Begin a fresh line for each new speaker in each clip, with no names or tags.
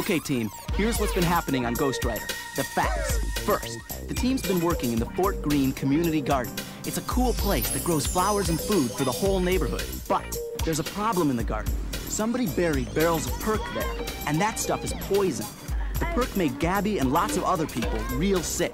Okay, team, here's what's been happening on Ghostwriter. The facts. First, the team's been working in the Fort Greene Community Garden. It's a cool place that grows flowers and food for the whole neighborhood. But there's a problem in the garden. Somebody buried barrels of perc there, and that stuff is poison. The perc made Gabby and lots of other people real sick.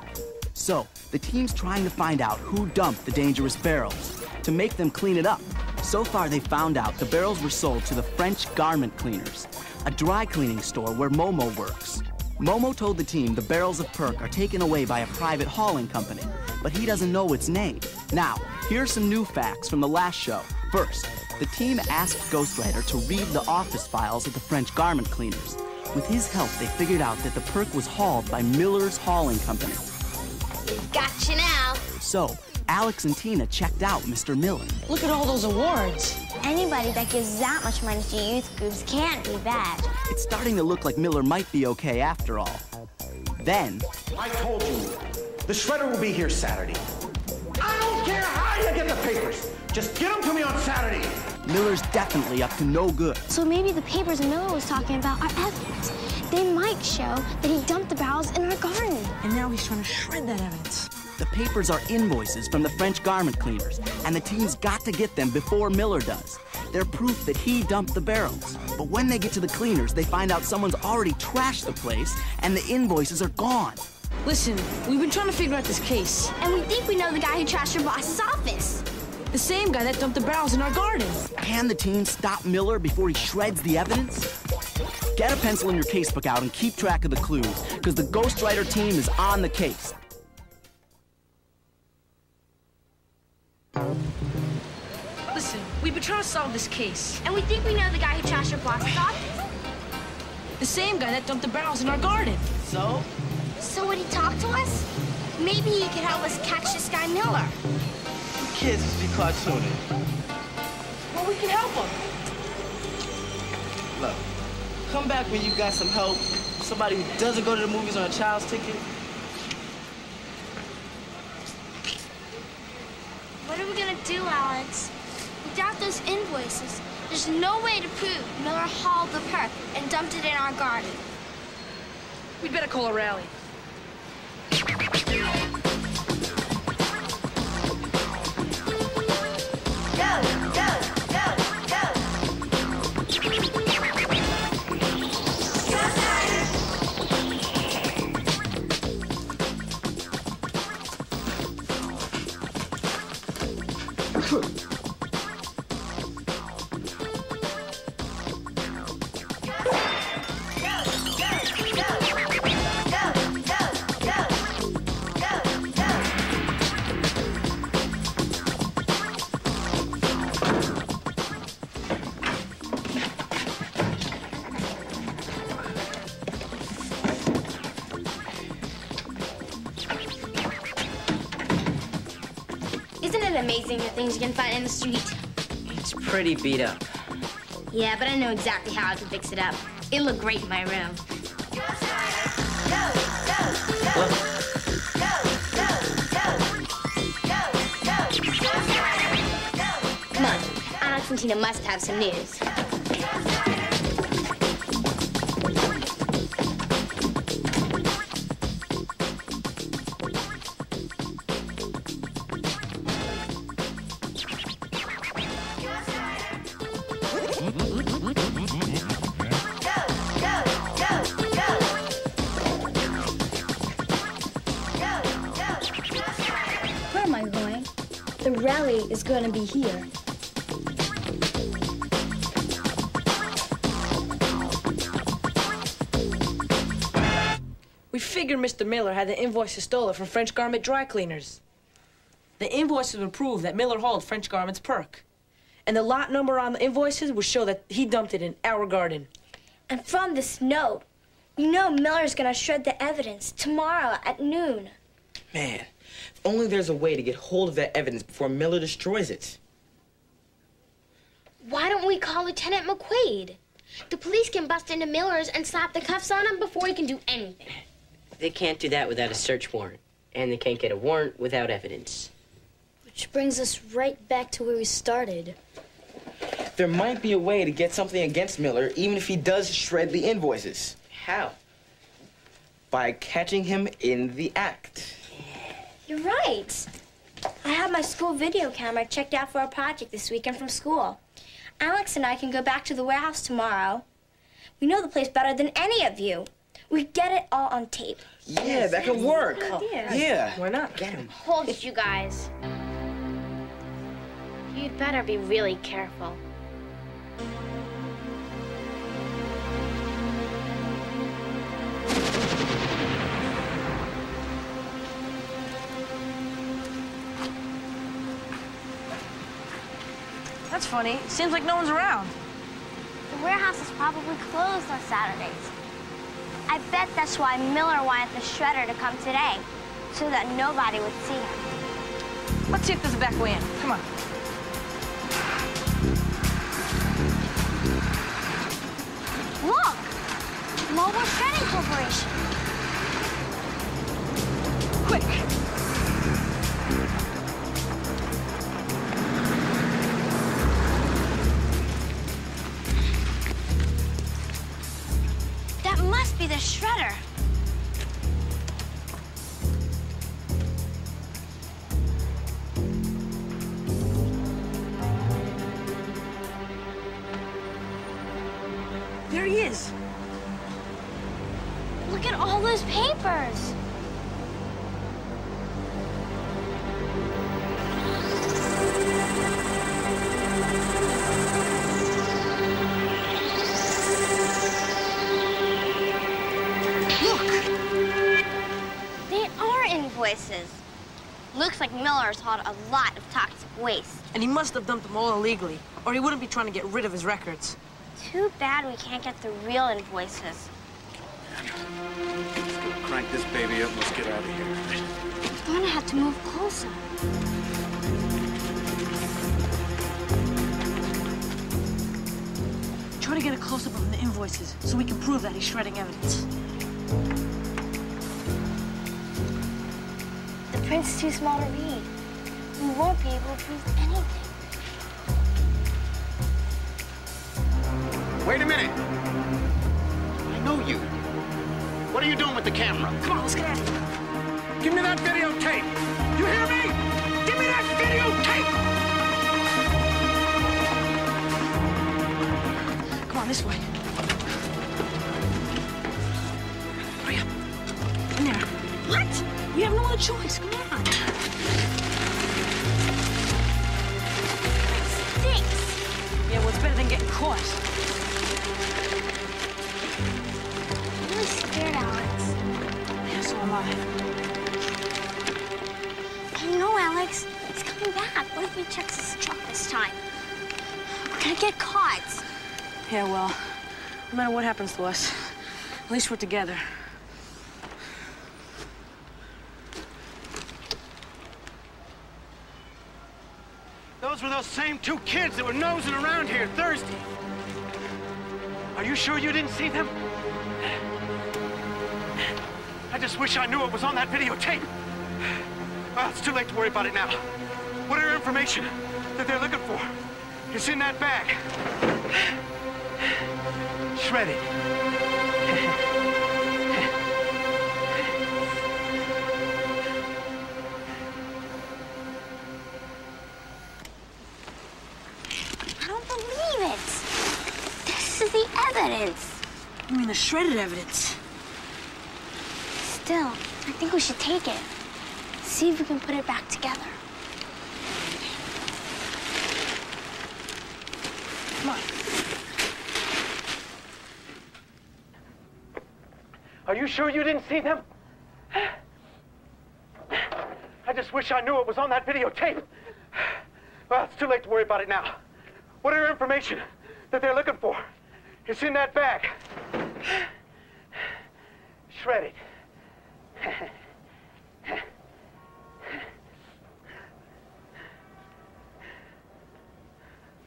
So, the team's trying to find out who dumped the dangerous barrels to make them clean it up. So far, they found out the barrels were sold to the French Garment Cleaners, a dry cleaning store where Momo works. Momo told the team the barrels of perc are taken away by a private hauling company, but he doesn't know its name. Now, here are some new facts from the last show. First, the team asked Ghostwriter to read the office files of the French garment cleaners. With his help, they figured out that the perc was hauled by Miller's Hauling Company.
We've got you now.
So, Alex and Tina checked out Mr. Miller.
Look at all those awards.
Anybody that gives that much money to youth groups can't be bad.
It's starting to look like Miller might be okay after all. Then,
I told you, the shredder will be here Saturday. I don't care how you get the papers. Just get them to me on Saturday.
Miller's definitely up to no good.
So maybe the papers Miller was talking about are evidence. They might show that he dumped the barrels in our garden.
And now he's trying to shred that evidence.
The papers are invoices from the French garment cleaners, and the team's got to get them before Miller does. They're proof that he dumped the barrels. But when they get to the cleaners, they find out someone's already trashed the place, and the invoices are gone.
Listen, we've been trying to figure out this case.
And we think we know the guy who trashed your boss's office.
The same guy that dumped the barrels in our garden.
Can the team stop Miller before he shreds the evidence? Get a pencil and your casebook out and keep track of the clues, because the Ghostwriter team is on the case.
Solve this case.
And we think we know the guy who trashed your boss's office.
The same guy that dumped the barrels in our garden.
So?
So would he talk to us? Maybe he could help us catch this guy Miller.
Kids just be cartooning.
Well, we can help him.
Look, come back when you've got some help. Somebody who doesn't go to the movies on a child's ticket.
What are we gonna do, Alex? Without those invoices, there's no way to prove Miller hauled the perc and dumped it in our garden.
We'd better call a rally.
Amazing the things you can find in the street?
It's pretty beat up.
Yeah, but I know exactly how I can fix it up. It'll look great in my room. Come on, Alex and Tina must have some news.
The rally is going to be here.
We figured Mr. Miller had the invoices stolen from French Garment Dry Cleaners. The invoices would prove that Miller hauled French Garment's perc. And the lot number on the invoices would show that he dumped it in our garden.
And from this note, you know Miller's gonna shred the evidence tomorrow at noon.
Man, only there's a way to get hold of that evidence before Miller destroys it.
Why don't we call Lieutenant McQuaid? The police can bust into Miller's and slap the cuffs on him before he can do anything.
They can't do that without a search warrant. And they can't get a warrant without evidence.
Which brings us right back to where we started.
There might be a way to get something against Miller, even if he does shred the invoices. How? By catching him in the act.
You're right. I have my school video camera checked out for a project this weekend from school. Alex and I can go back to the warehouse tomorrow. We know the place better than any of you. We get it all on tape.
Yeah, that could work. Yeah.
Why not?
Get him.
Hold it, you guys. You'd better be really careful.
That's funny. Seems like no one's around.
The warehouse is probably closed on Saturdays. I bet that's why Miller wanted the shredder to come today, so that nobody would see him.
Let's see if there's a back way in. Come on.
Look! Mobile Shredding Corporation.
Quick.
Are invoices. Looks like Miller's hauled a lot of toxic waste.
And he must have dumped them all illegally, or he wouldn't be trying to get rid of his records.
Too bad we can't get the real invoices.
Crank this baby up. Let's get out of here.
We're gonna have to move closer.
Try to get a close-up of the invoices so we can prove that he's shredding evidence.
Print's too small to read. We won't be able to prove anything.
Wait a minute. I know you. What are you doing with the camera?
Come on, let's get out of here.
Give me that videotape. You hear
happens to us, at least we're together.
Those were those same two kids that were nosing around here Thursday. Are you sure you didn't see them? I just wish I knew it was on that videotape. Well, it's too late to worry about it now. Whatever information that they're looking for, it's in that bag. Shredded.
I don't believe it. This is the evidence.
You mean the shredded evidence?
Still, I think we should take it. See if we can put it back together.
Come on.
Are you sure you didn't see them? I just wish I knew it was on that videotape. Well, it's too late to worry about it now. Whatever information that they're looking for, it's in that bag. Shredded.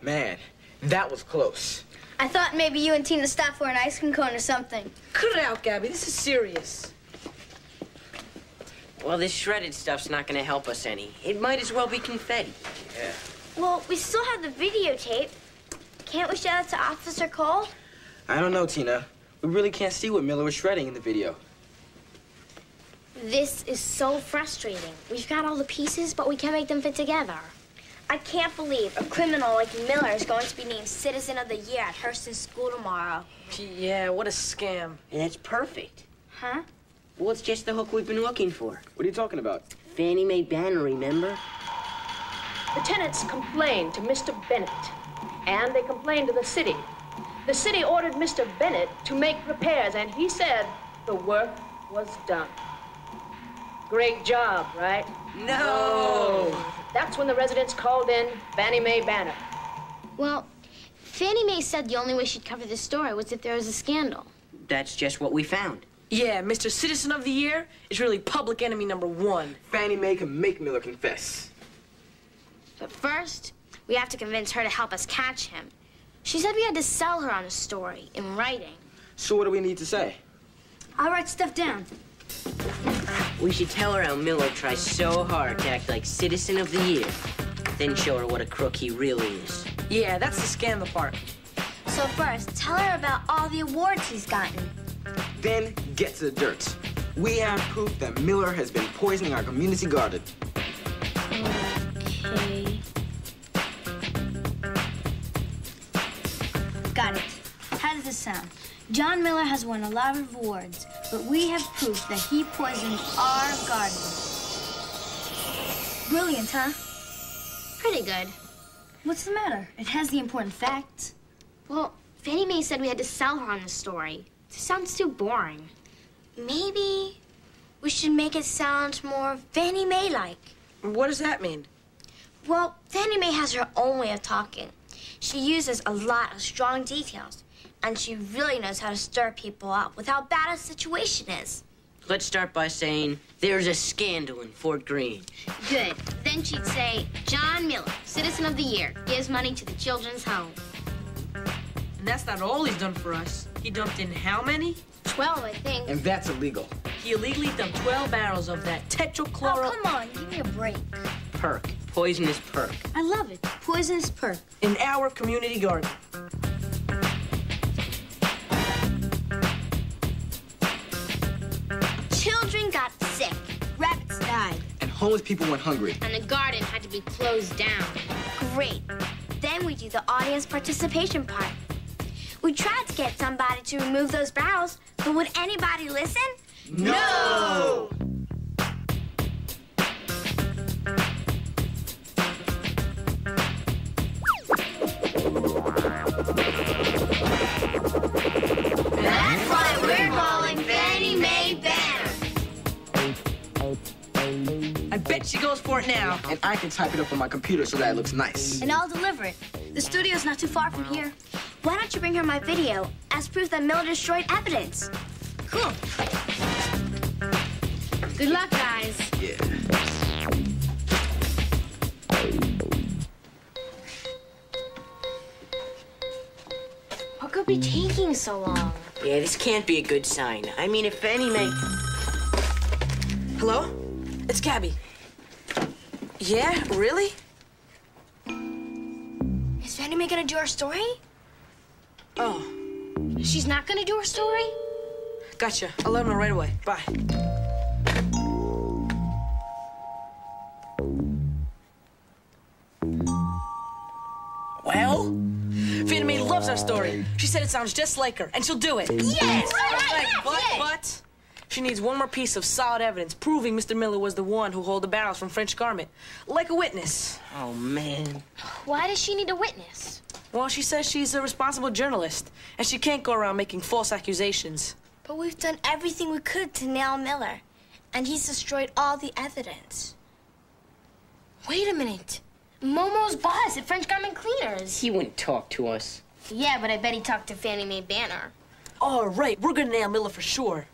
Man, that was close.
I thought maybe you and Tina stopped for an ice cream cone or something.
Cut it out, Gabby. This is serious.
Well, this shredded stuff's not gonna help us any. It might as well be confetti. Yeah.
Well, we still have the videotape. Can't we show it to Officer Cole?
I don't know, Tina. We really can't see what Miller was shredding in the video.
This is so frustrating. We've got all the pieces, but we can't make them fit together. I can't believe a criminal like Miller is going to be named Citizen of the Year at Hurston School tomorrow.
Yeah, what a scam.
And that's perfect.
Huh?
Well, it's just the hook we've been looking for.
What are you talking about?
Fannie Mae banner, remember?
The tenants complained to Mr. Bennett, and they complained to the city. The city ordered Mr. Bennett to make repairs, and he said the work was done. Great job, right?
No!
That's when the residents called in Fannie Mae Banner.
Well, Fannie Mae said the only way she'd cover this story was if there was a scandal.
That's just what we found.
Yeah, Mr. Citizen of the Year is really public enemy number one.
Fannie Mae can make Miller confess.
But first, we have to convince her to help us catch him. She said we had to sell her on a story in writing.
So what do we need to say?
I'll write stuff down.
We should tell her how Miller tries so hard to act like citizen of the year. Then show her what a crook he really is.
Yeah, that's the scandal part.
So first, tell her about all the awards he's gotten.
Then get to the dirt. We have proof that Miller has been poisoning our community garden.
Okay. Got it. How does this sound? John Miller has won a lot of awards, but we have proof that he poisoned our garden. Brilliant, huh? Pretty good. What's the matter? It has the important facts. Well, Fannie Mae said we had to sell her on the story. This sounds too boring. Maybe we should make it sound more Fannie Mae-like.
What does that mean?
Well, Fannie Mae has her own way of talking. She uses a lot of strong details, and she really knows how to stir people up with how bad a situation is.
Let's start by saying there's a scandal in Fort Greene.
Good. Then she'd say, John Miller, Citizen of the Year, gives money to the children's home.
And that's not all he's done for us. He dumped in how many?
Twelve, I think.
And that's illegal.
He illegally dumped 12 barrels of that tetrachloro...
Oh, come on, give me a break.
Perc. Poisonous perc.
I love it. Poisonous perc.
in our community garden.
Homeless people went hungry.
And the garden had to be closed down. Great. Then we do the audience participation part. We tried to get somebody to remove those barrels, but would anybody listen?
No!
That's
for it now.
And I can type it up on my computer so that it looks nice.
And I'll deliver it. The studio's not too far from here. Why don't you bring her my video as proof that Miller destroyed evidence? Cool. Good luck, guys.
Yeah.
What could be taking so long?
Yeah, this can't be a good sign. I mean, if any Mae...
Hello? It's Gabby. Yeah, really?
Is Fannie Mae gonna do our story?
Oh,
She's not gonna do her story?
gotcha. I'll let him know right away. Bye. Well? Fannie Mae loves our story. She said it sounds just like her, and she'll do it.
Yes!
Right, but, but, she needs one more piece of solid evidence proving Mr. Miller was the one who hauled the barrels from French Garment. Like a witness.
Oh, man.
Why does she need a witness?
Well, she says she's a responsible journalist, and she can't go around making false accusations.
But we've done everything we could to nail Miller, and he's destroyed all the evidence. Wait a minute. Momo's boss at French Garment Cleaners.
He wouldn't talk to us.
Yeah, but I bet he talked to Fannie Mae Banner.
All right, we're gonna nail Miller for sure.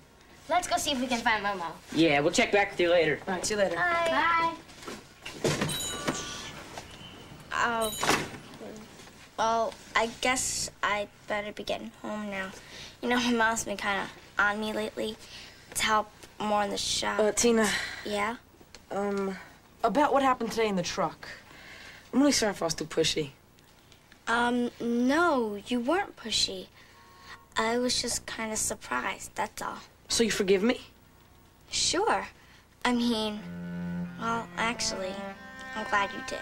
Let's go see if we can find Momo.
Yeah, we'll check back with you later.
All right, see you later.
Bye. Bye. Oh. Well, I guess I better be getting home now. You know, my mom's been kind of on me lately to help more in the shop.
Uh, Tina,
yeah?
um, about what happened today in the truck. I'm really sorry if I was too pushy.
Um, no, you weren't pushy. I was just kind of surprised, that's all.
So you forgive me?
Sure. I mean, well, actually, I'm glad you did.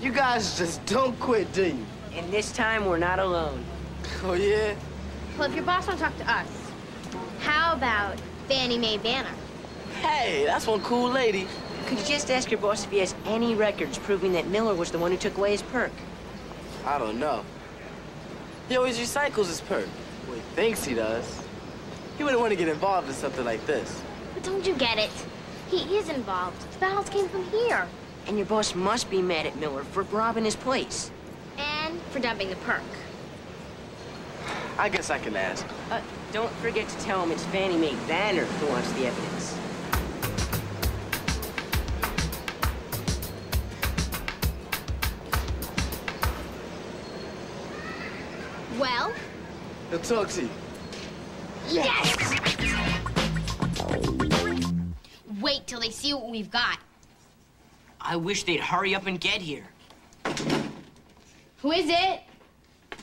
You guys just don't quit, do you?
And this time, we're not alone.
Oh, yeah?
Well, if your boss won't talk to us, how about Fannie Mae Banner?
Hey, that's one cool lady.
Could you just ask your boss if he has any records proving that Miller was the one who took away his perc?
I don't know. He always recycles his perc. Well, he thinks he does. He wouldn't want to get involved in something like this.
But don't you get it? He is involved. The barrels came from here.
And your boss must be mad at Miller for robbing his place.
And for dumping the perc.
I guess I can ask.
Uh, don't forget to tell him it's Fannie Mae Banner who wants the evidence.
He'll talk to you.
yes! Wait till they see what we've got.
I wish they'd hurry up and get here.
Who is it?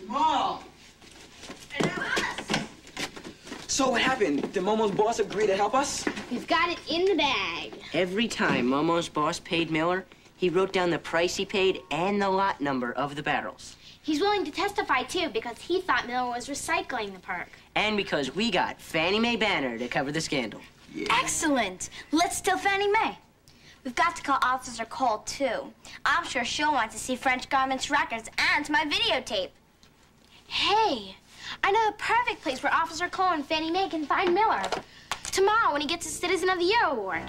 Mom! And us! So what happened? Did Momo's boss agree to help us?
We've got it in the bag.
Every time Momo's boss paid Miller, he wrote down the price he paid and the lot number of the barrels.
He's willing to testify, too, because he thought Miller was recycling the perc.
And because we got Fannie Mae Banner to cover the scandal.
Excellent. Let's steal Fannie Mae. We've got to call Officer Cole, too. I'm sure she'll want to see French Garment's records and my videotape.
Hey, I know the perfect place where Officer Cole and Fannie Mae can find Miller. Tomorrow when he gets his Citizen of the Year award.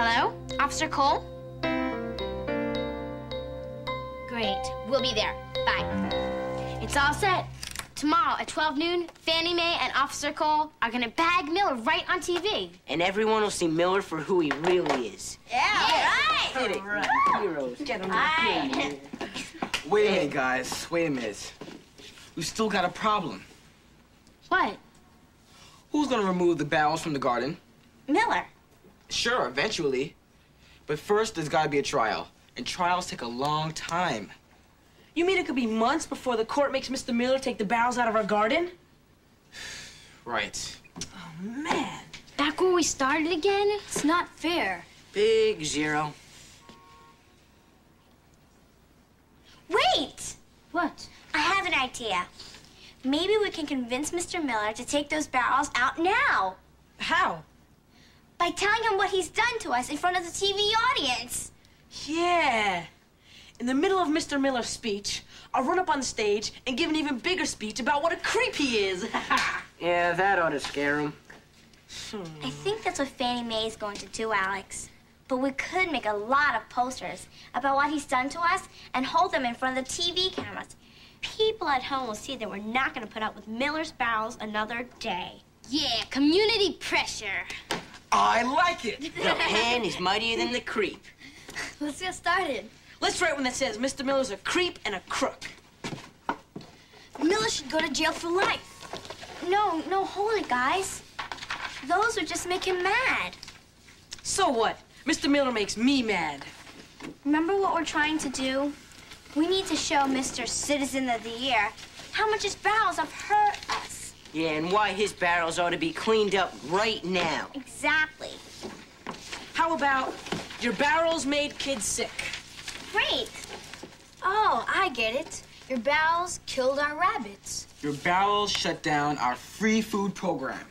Hello, Officer Cole? Great, we'll be there. Bye. It's all set. Tomorrow at 12 noon, Fannie Mae and Officer Cole are gonna bag Miller right on TV.
And everyone will see Miller for who he really is.
Yeah, right.
Hit it. Heroes. Get him
Wait a minute, guys. Wait a minute. We still got a problem.
What?
Who's gonna remove the barrels from the garden?
Miller.
Sure, eventually. But first, there's gotta be a trial. And trials take a long time.
You mean it could be months before the court makes Mr. Miller take the barrels out of our garden?
Right.
Oh, man.
Back where we started again? It's not fair.
Big zero.
Wait!
What?
I have an idea. Maybe we can convince Mr. Miller to take those barrels out now
How?
By telling him what he's done to us in front of the TV audience.
Yeah. In the middle of Mr. Miller's speech, I'll run up on stage and give an even bigger speech about what a creep he is.
Yeah, that ought to scare him. Hmm.
I think that's what Fannie Mae is going to do, Alex. But we could make a lot of posters about what he's done to us and hold them in front of the TV cameras. People at home will see that we're not going to put up with Miller's barrels another day.
Yeah, community pressure.
I like it!
The pen is mightier than the creep.
Let's get started.
Let's write one that says Mr. Miller's a creep and a crook.
Miller should go to jail for life. No, no, hold it, guys. Those would just make him mad.
So what? Mr. Miller makes me mad.
Remember what we're trying to do? We need to show Mr. Citizen of the Year how much his barrels have hurt us.
Yeah, and why his barrels ought to be cleaned up right now.
Exactly.
How about your barrels made kids sick?
Great. Oh, I get it. Your barrels killed our rabbits.
Your barrels shut down our free food program.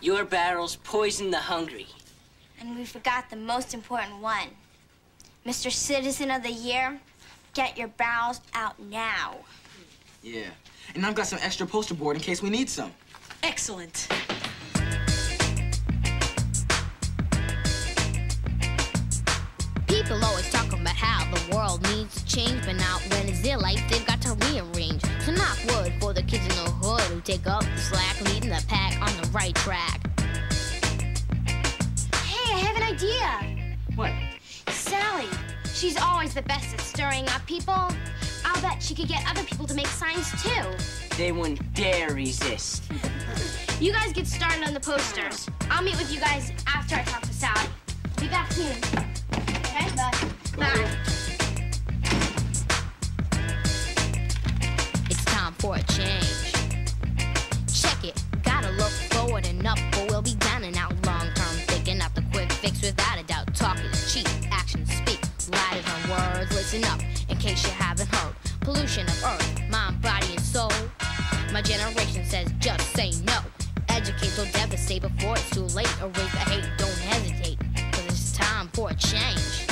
Your barrels poison the hungry.
And we forgot the most important one. Mr. Citizen of the Year, get your barrels out now.
Yeah. And I've got some extra poster board in case we need some.
Excellent.
People always talk about how the world needs to change, but now when it's their life, they've got to rearrange. So knock wood for the kids in the hood who take up the slack, leading the pack on the right track.
Hey, I have an idea.
What?
Sally, she's always the best at stirring up people.
I'll bet she could get other people to make signs too.
They wouldn't dare resist.
You guys get started on the posters. I'll meet with you guys after I talk to Sally. Be back soon. Okay? Bye. Bye. It's time for a change. Check it. Gotta look forward and up, or we'll be down and out long term. Thinking up the quick fix without a doubt. Talk is cheap, actions speak. Light is on words, listen up in case you haven't heard. Pollution of earth, mind, body, and soul. My generation says just say no. Educate, so devastate before it's too late. Erase the hate, don't hesitate. Cause it's time for a change.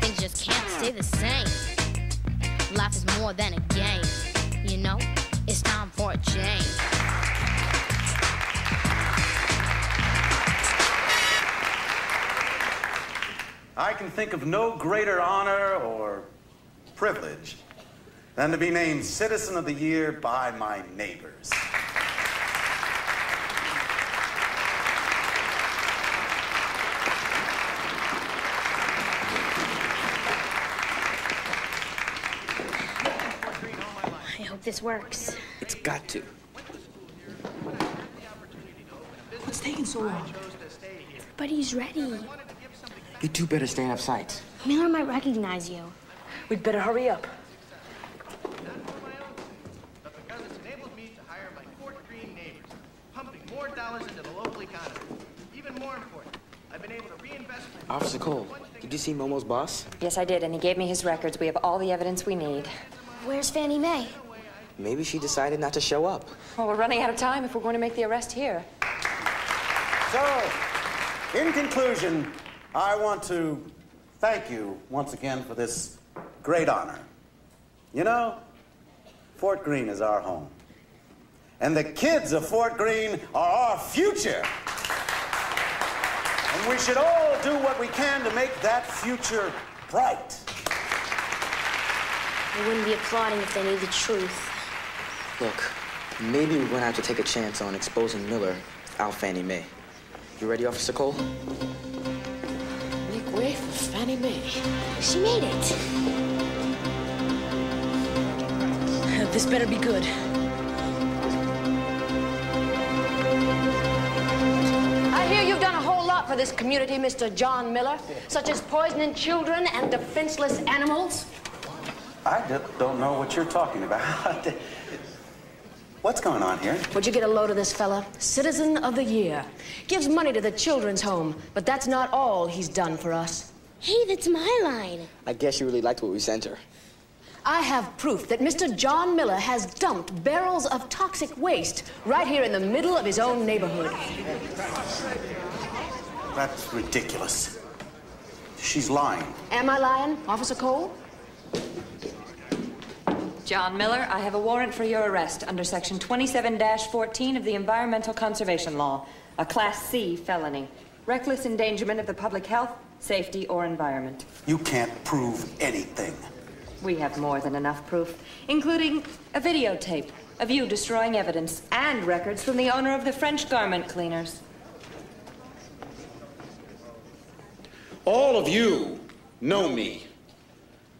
Things just can't stay the same. Life is more than a game. You know, it's time for a change.
I can think of no greater honor or privilege than to be named Citizen of the Year by my neighbors.
I hope this works.
It's got to.
What's taking so long?
Everybody's ready.
You two better stay out of sight.
Miller might recognize you.
We'd better hurry up.
because it's enabled me to hire my Fort Greene neighbors, pumping more dollars into the local economy. Even more important, I've been able to reinvest my
Officer Cole, did you see Momo's boss?
Yes, I did, and he gave me his records. We have all the evidence we need.
Where's Fannie Mae?
Maybe she decided not to show up.
Well, we're running out of time if we're going to make the arrest here.
So, in conclusion, I want to thank you once again for this great honor. You know, Fort Greene is our home. And the kids of Fort Greene are our future. And we should all do what we can to make that future bright.
They wouldn't be applauding if they knew the truth.
Look, maybe we're gonna have to take a chance on exposing Miller, Al Fannie Mae. You ready, Officer Cole?
Make way for Fannie Mae.
She made it.
This better be good.
Hear you've done a whole lot for this community, Mr. John Miller, such as poisoning children and defenseless animals.
I don't know what you're talking about. What's going on here?
Would you get a load of this fella? Citizen of the Year. Gives money to the children's home, but that's not all he's done for us.
Hey, that's my line.
I guess you really liked what we sent her.
I have proof that Mr. John Miller has dumped barrels of toxic waste right here in the middle of his own neighborhood.
That's ridiculous. She's lying.
Am I lying, Officer Cole?
John Miller, I have a warrant for your arrest under Section 27-14 of the Environmental Conservation Law, a Class C felony. Reckless endangerment of the public health, safety, or environment.
You can't prove anything.
We have more than enough proof, including a videotape of you destroying evidence and records from the owner of the French garment cleaners.
All of you know me.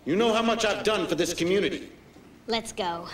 You know how much I've done for this community.
Let's go.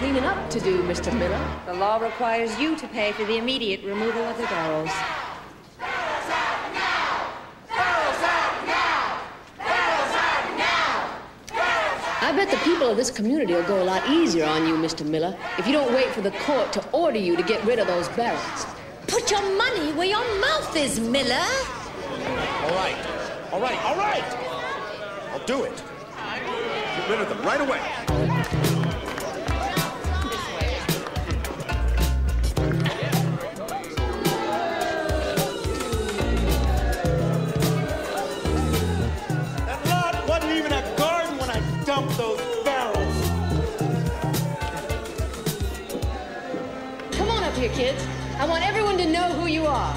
Cleaning up to do, Mr. Miller.
The law requires you to pay for the immediate removal of the barrels. Barrelsack now! Barrels out now! Barrelsad now! Barrels!
I bet the people of this community will go a lot easier on you, Mr. Miller, if you don't wait for the court to order you to get rid of those barrels.
Put your money where your mouth is, Miller.
All right. All right. All right. I'll do it. Get rid of them right away.
Dump those barrels.
Come on up here, kids. I want everyone to know who you are.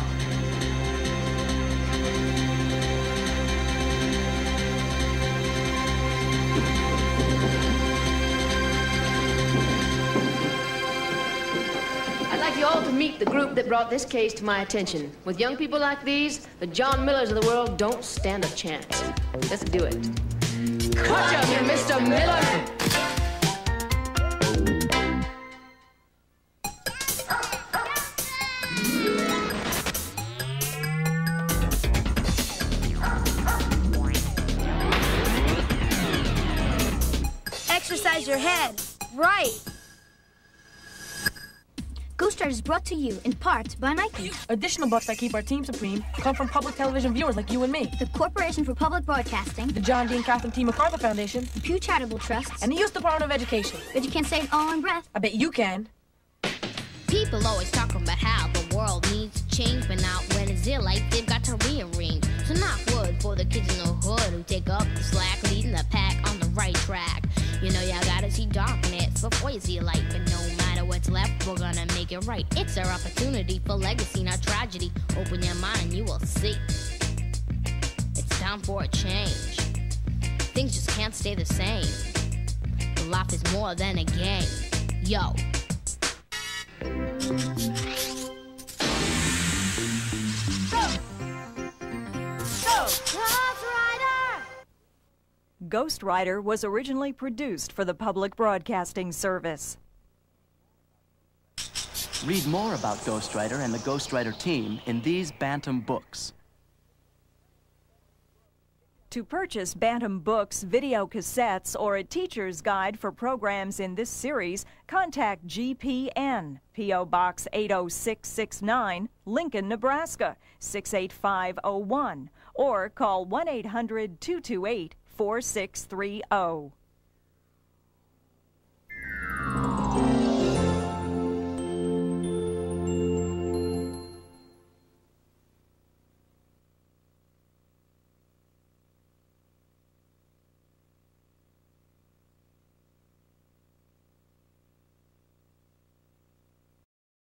I'd like you all to meet the group that brought this case to my attention. With young people like these, the John Millers of the world don't stand a chance. Let's do it. Watch out here, Mr. Miller!
Exercise your head. Right. Ghostwriter is brought to you in part by Nike.
Additional bucks that keep our team supreme come from public television viewers like you and me.
The Corporation for Public Broadcasting.
The John D. and Catherine T. MacArthur Foundation.
The Pew Charitable Trust.
And the U.S. Department of Education.
But you can't say it all in breath.
I bet you can.
People always talking about how the world needs to change, but not when it's their life, they've got to rearrange. So knock wood for the kids in the hood who take up the slack, leading the pack on the right track. You know y'all gotta see darkness before you see light, but no matter what's left, we're gonna make it right. It's our opportunity for legacy, not tragedy. Open your mind, you will see. It's time for a change. Things just can't stay the same. The life is more than a game. Yo.
Ghost Rider was originally produced for the Public Broadcasting Service.
Read more about Ghostwriter and the Ghostwriter team in these Bantam books.
To purchase Bantam Books video cassettes or a teacher's guide for programs in this series, contact GPN, P.O. Box 80669, Lincoln, Nebraska 68501, or call 1 800 228 4630.